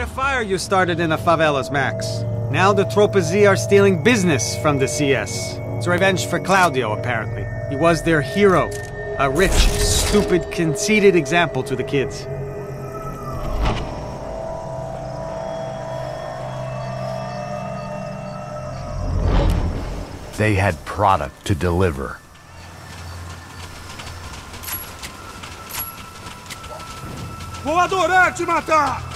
What a fire you started in the favelas, Max. Now the Tropa Z are stealing business from the CS. It's revenge for Claudio, apparently. He was their hero. A rich, stupid, conceited example to the kids. They had product to deliver. Vou adorar te matar!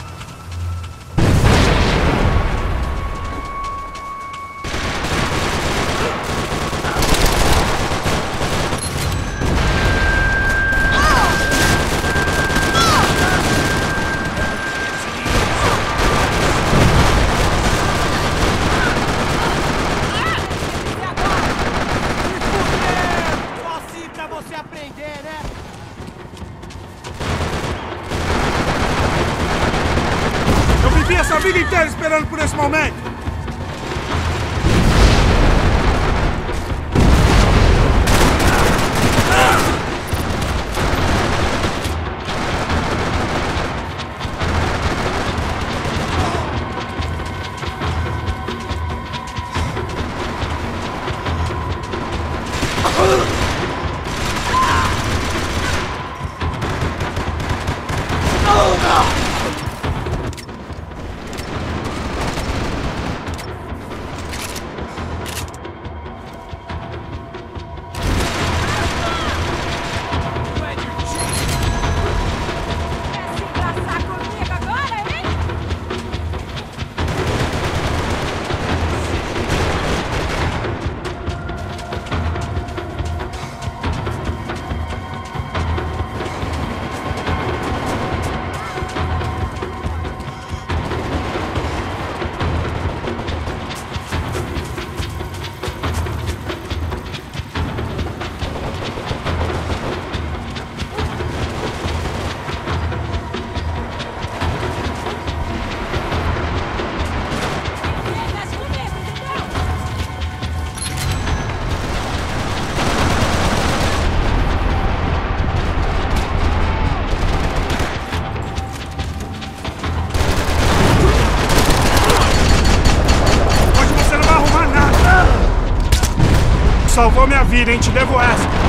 Essa vida inteira esperando por esse momento! Minha vida, hein? Te devo essa!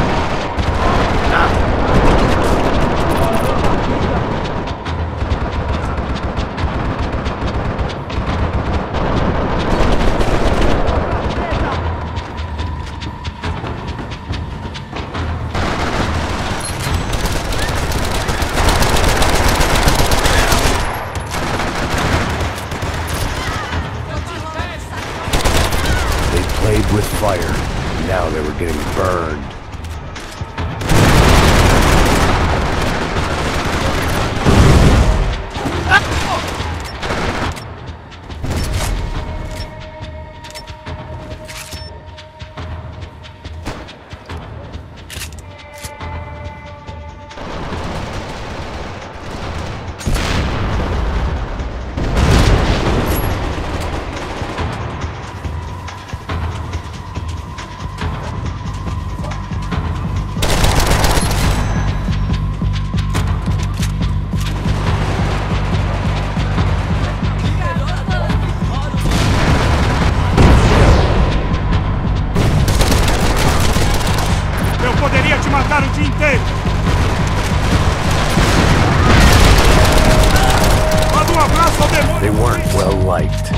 Weren't well liked.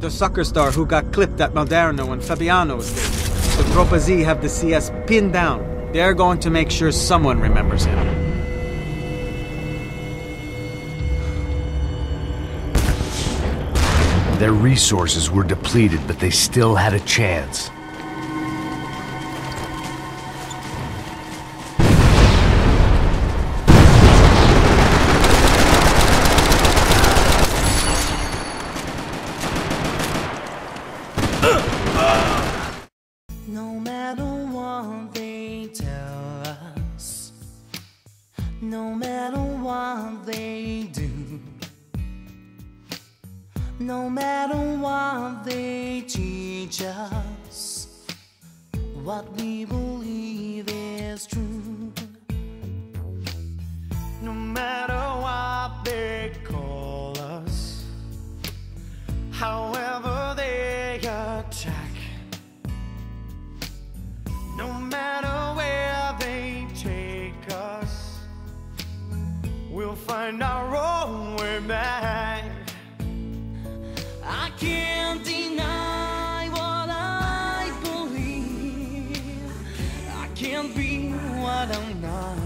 The sucker star who got clipped at Moderno and Fabiano escaped. The Tropa Z have the CS pinned down. They're going to make sure someone remembers him. Their resources were depleted, but they still had a chance. No matter what they teach us, what we believe is true. No matter what they call us, however they attack. No matter where they take us, we'll find our own way back. Can't deny what I believe. I can't be what I'm not.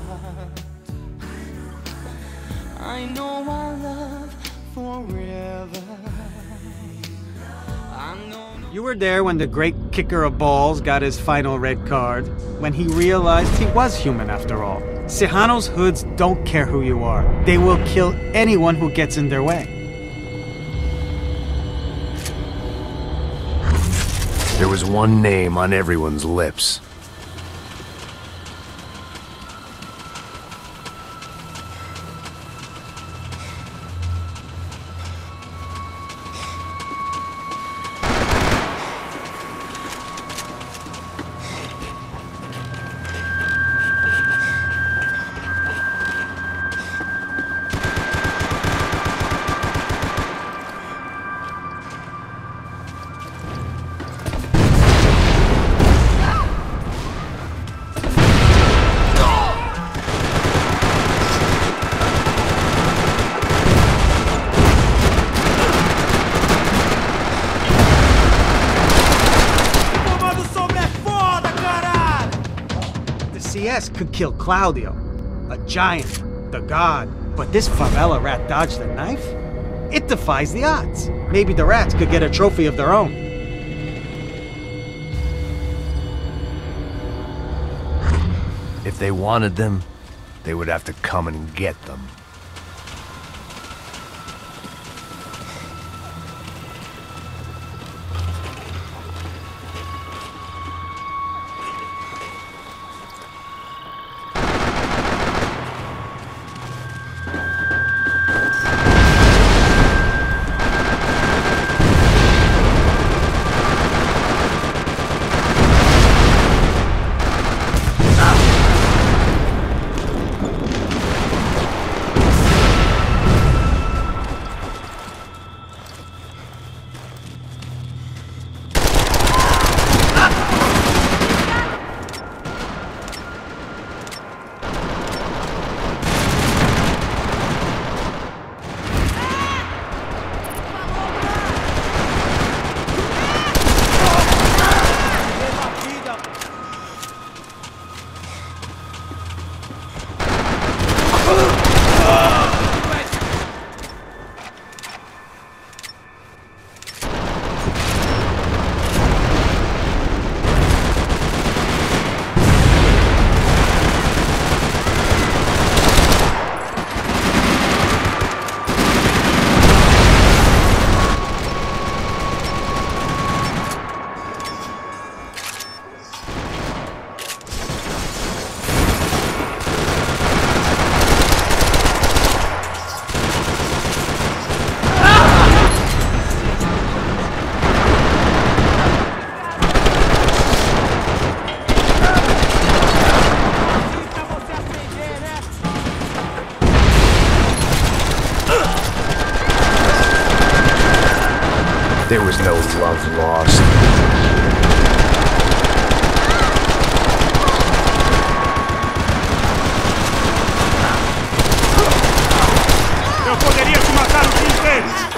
I know I love forever. You were there when the great kicker of balls got his final red card, when he realized he was human after all. Serrano's hoods don't care who you are. They will kill anyone who gets in their way. There was one name on everyone's lips. The CS could kill Claudio, a giant, the god. But this favela rat dodged the knife? It defies the odds. Maybe the rats could get a trophy of their own. If they wanted them, they would have to come and get them. wins.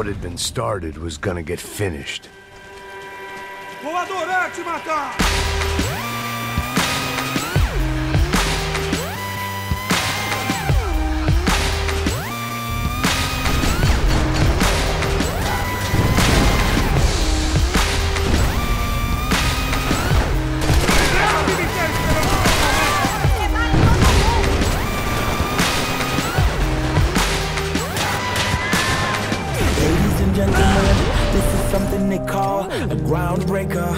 What had been started was gonna get finished. Vou adorar te matar! A groundbreaker.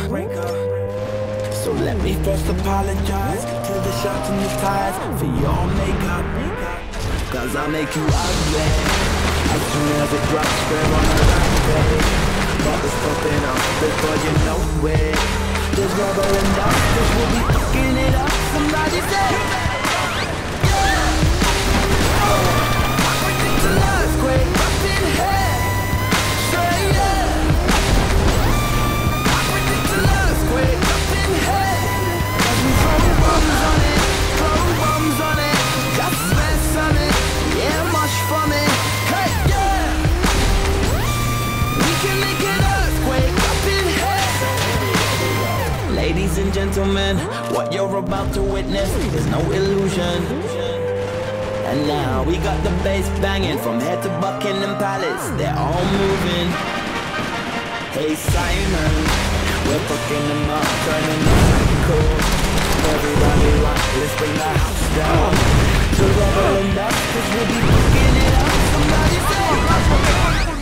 So let me first apologize to the shots and the ties for your makeup. Cause I'll make you ugly as soon as it drops straight on the rampage. Bubbles popping up before you know it. There's rubber enough, cause we'll be fucking it up. Somebody say, oh, it's and gentlemen, what you're about to witness is no illusion. And now we got the bass banging from head to Buckingham Palace. They're all moving. Hey Simon, we're fucking them up, turning them psycho. Everybody rock, let's bring the house down. So rubber and cause we'll be fucking it up. Somebody say,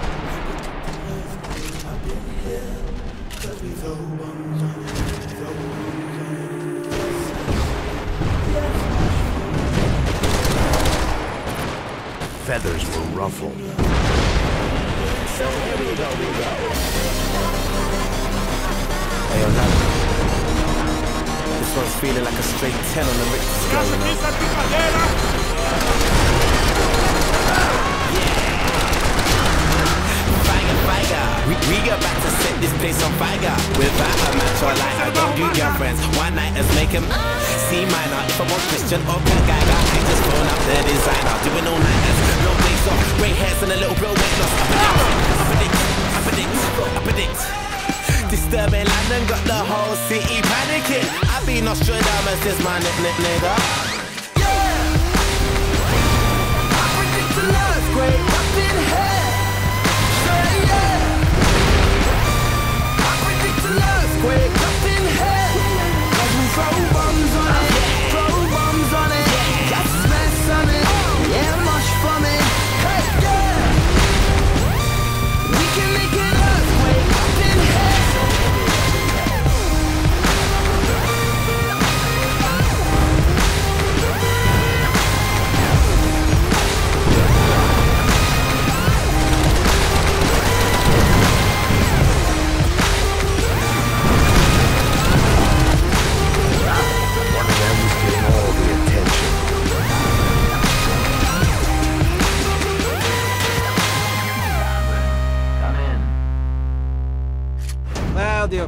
Feathers were ruffled. Hey, yo, Nana. This one's feeling like a straight 10 on the Richter scale, acha you know? isso é brincadeira? Fire, fire. We, we about to set this place on fire. Without a match or light, I don't do girlfriends. One nighters make him C minor. If I'm on Christian or Kurt I just phone up the designer. Doing all nighters, no days off. Grey hairs and a little of weight loss. I predict, I predict, I predict, I predict. Disturbing London got the whole city panicking. I've been Nostradamus, this my nick, nick, nigga. Yeah. I predict an earthquake. I predict an earthquake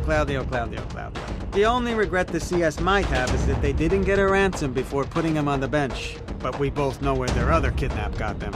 Claudio, Claudio, Claudio. The only regret the CS might have is that they didn't get a ransom before putting him on the bench. But we both know where their other kidnap got them.